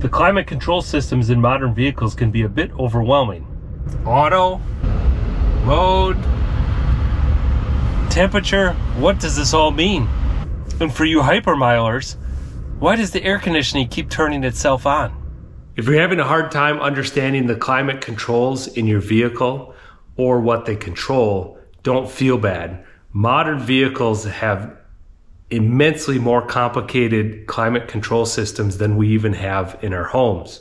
The climate control systems in modern vehicles can be a bit overwhelming. Auto, mode, temperature, what does this all mean? And for you hypermilers, why does the air conditioning keep turning itself on? If you're having a hard time understanding the climate controls in your vehicle or what they control, don't feel bad. Modern vehicles have immensely more complicated climate control systems than we even have in our homes.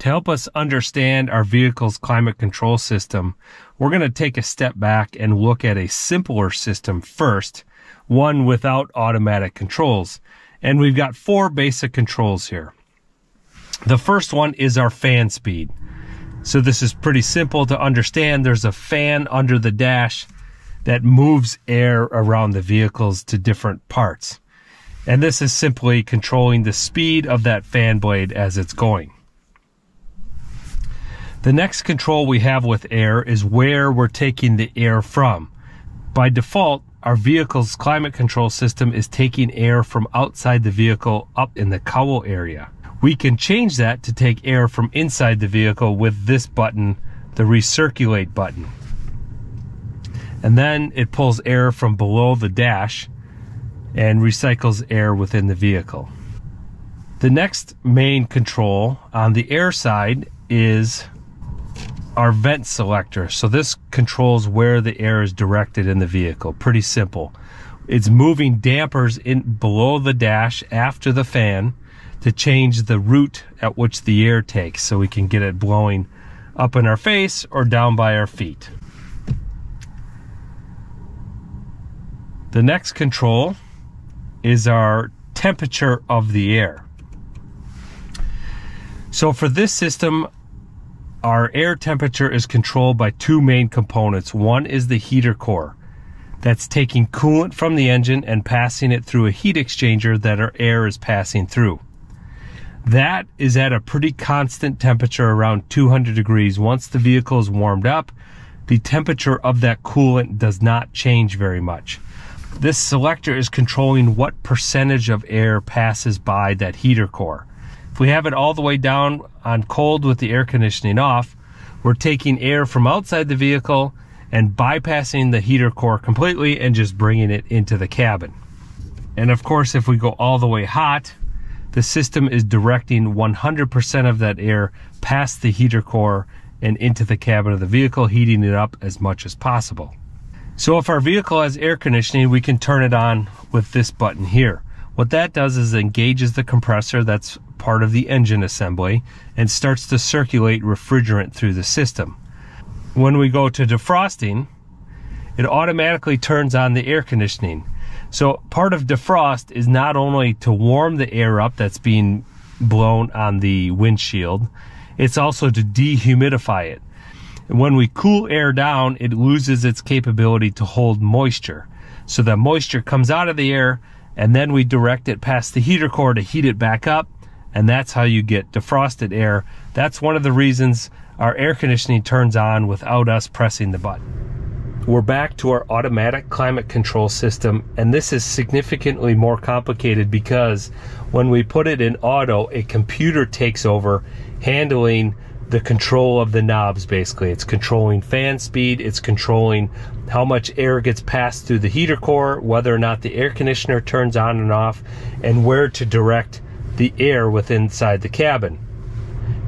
To help us understand our vehicle's climate control system, we're going to take a step back and look at a simpler system first, one without automatic controls. And we've got four basic controls here. The first one is our fan speed. So this is pretty simple to understand. There's a fan under the dash that moves air around the vehicles to different parts. And this is simply controlling the speed of that fan blade as it's going. The next control we have with air is where we're taking the air from. By default, our vehicle's climate control system is taking air from outside the vehicle up in the cowl area. We can change that to take air from inside the vehicle with this button, the recirculate button and then it pulls air from below the dash and recycles air within the vehicle. The next main control on the air side is our vent selector. So this controls where the air is directed in the vehicle. Pretty simple. It's moving dampers in below the dash after the fan to change the route at which the air takes so we can get it blowing up in our face or down by our feet. The next control is our temperature of the air. So for this system, our air temperature is controlled by two main components. One is the heater core that's taking coolant from the engine and passing it through a heat exchanger that our air is passing through. That is at a pretty constant temperature around 200 degrees. Once the vehicle is warmed up, the temperature of that coolant does not change very much. This selector is controlling what percentage of air passes by that heater core. If we have it all the way down on cold with the air conditioning off, we're taking air from outside the vehicle and bypassing the heater core completely and just bringing it into the cabin. And of course, if we go all the way hot, the system is directing 100% of that air past the heater core and into the cabin of the vehicle, heating it up as much as possible. So if our vehicle has air conditioning, we can turn it on with this button here. What that does is engages the compressor that's part of the engine assembly and starts to circulate refrigerant through the system. When we go to defrosting, it automatically turns on the air conditioning. So part of defrost is not only to warm the air up that's being blown on the windshield, it's also to dehumidify it. And when we cool air down, it loses its capability to hold moisture. So the moisture comes out of the air and then we direct it past the heater core to heat it back up. And that's how you get defrosted air. That's one of the reasons our air conditioning turns on without us pressing the button. We're back to our automatic climate control system, and this is significantly more complicated because when we put it in auto, a computer takes over handling the control of the knobs basically. It's controlling fan speed, it's controlling how much air gets passed through the heater core, whether or not the air conditioner turns on and off, and where to direct the air within inside the cabin.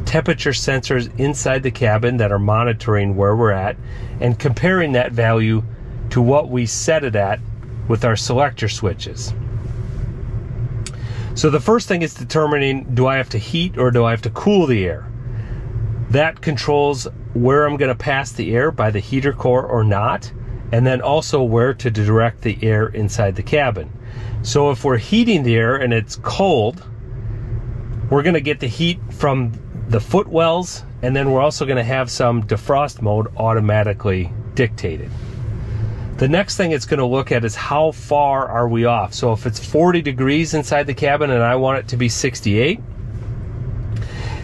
Temperature sensors inside the cabin that are monitoring where we're at and comparing that value to what we set it at with our selector switches. So the first thing is determining do I have to heat or do I have to cool the air? That controls where I'm going to pass the air by the heater core or not, and then also where to direct the air inside the cabin. So if we're heating the air and it's cold, we're going to get the heat from the footwells, and then we're also going to have some defrost mode automatically dictated. The next thing it's going to look at is how far are we off. So if it's 40 degrees inside the cabin and I want it to be 68,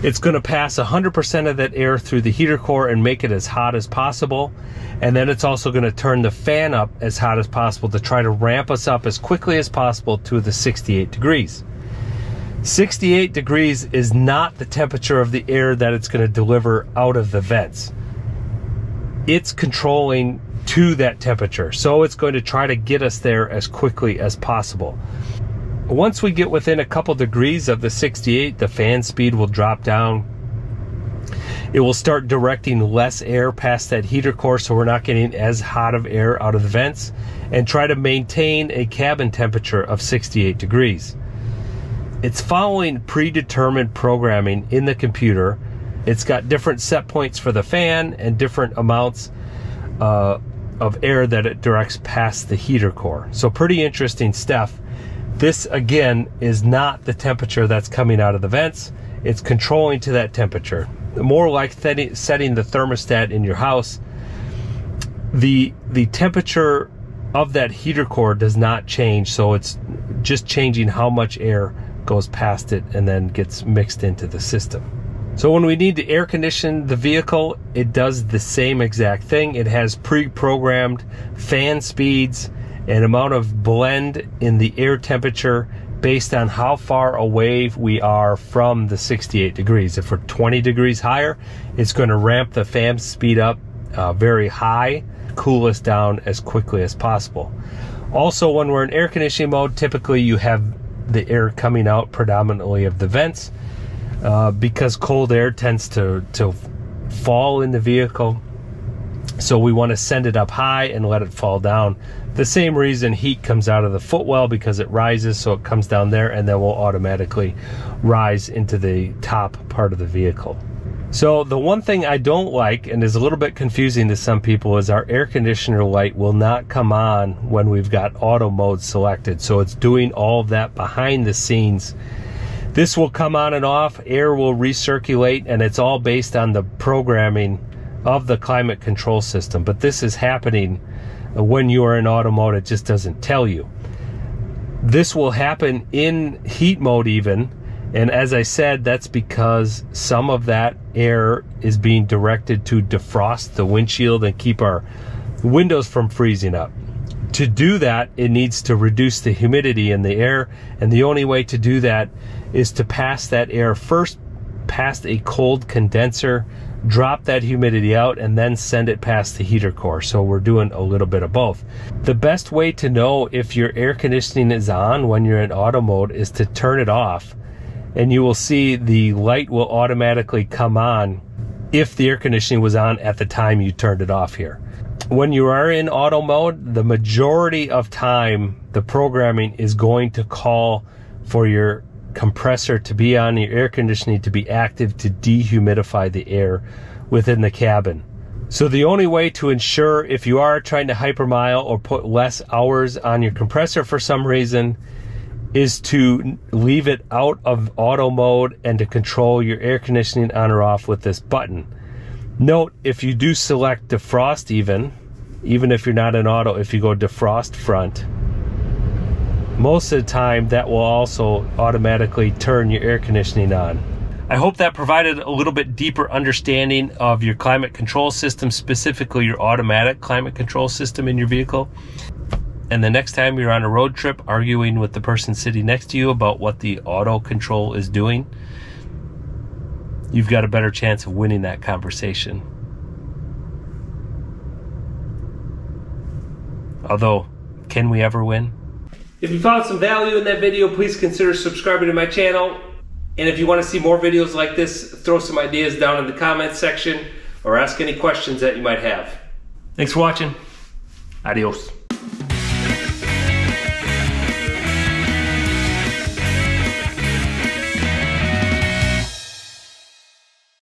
it's going to pass 100% of that air through the heater core and make it as hot as possible. And then it's also going to turn the fan up as hot as possible to try to ramp us up as quickly as possible to the 68 degrees. 68 degrees is not the temperature of the air that it's going to deliver out of the vents. It's controlling to that temperature. So it's going to try to get us there as quickly as possible. Once we get within a couple degrees of the 68, the fan speed will drop down. It will start directing less air past that heater core so we're not getting as hot of air out of the vents and try to maintain a cabin temperature of 68 degrees. It's following predetermined programming in the computer. It's got different set points for the fan and different amounts uh, of air that it directs past the heater core. So pretty interesting stuff. This again is not the temperature that's coming out of the vents. It's controlling to that temperature. More like setting the thermostat in your house. The the temperature of that heater core does not change, so it's just changing how much air goes past it and then gets mixed into the system. So when we need to air condition the vehicle, it does the same exact thing. It has pre-programmed fan speeds and amount of blend in the air temperature based on how far away we are from the 68 degrees. If we're 20 degrees higher, it's going to ramp the fan speed up uh, very high, cool us down as quickly as possible. Also, when we're in air conditioning mode, typically you have the air coming out predominantly of the vents uh, because cold air tends to, to fall in the vehicle. So we want to send it up high and let it fall down. The same reason heat comes out of the footwell because it rises, so it comes down there and then will automatically rise into the top part of the vehicle. So the one thing I don't like and is a little bit confusing to some people is our air conditioner light will not come on when we've got auto mode selected. So it's doing all of that behind the scenes this will come on and off, air will recirculate, and it's all based on the programming of the climate control system. But this is happening Uh, when you are in auto mode, it just doesn't tell you. This will happen in heat mode, even. And as I said, that's because some of that air is being directed to defrost the windshield and keep our windows from freezing up. To do that, it needs to reduce the humidity in the air. And the only way to do that is to pass that air first past a cold condenser, drop that humidity out, and then send it past the heater core. So we're doing a little bit of both. The best way to know if your air conditioning is on when you're in auto mode is to turn it off. And you will see the light will automatically come on if the air conditioning was on at the time you turned it off here. When you are in auto mode, the majority of time the programming is going to call for your compressor to be on, your air conditioning to be active to dehumidify the air within the cabin. So the only way to ensure if you are trying to hypermile or put less hours on your compressor for some reason is to leave it out of auto mode and to control your air conditioning on or off with this button. Note if you do select defrost even, even if you're not in auto, if you go defrost front, most of the time that will also automatically turn your air conditioning on. I hope that provided a little bit deeper understanding of your climate control system, specifically your automatic climate control system in your vehicle. And the next time you're on a road trip arguing with the person sitting next to you about what the auto control is doing, you've got a better chance of winning that conversation. Although, can we ever win? If you found some value in that video, please consider subscribing to my channel. And if you want to see more videos like this, throw some ideas down in the comments section or ask any questions that you might have. Thanks for watching. Adios.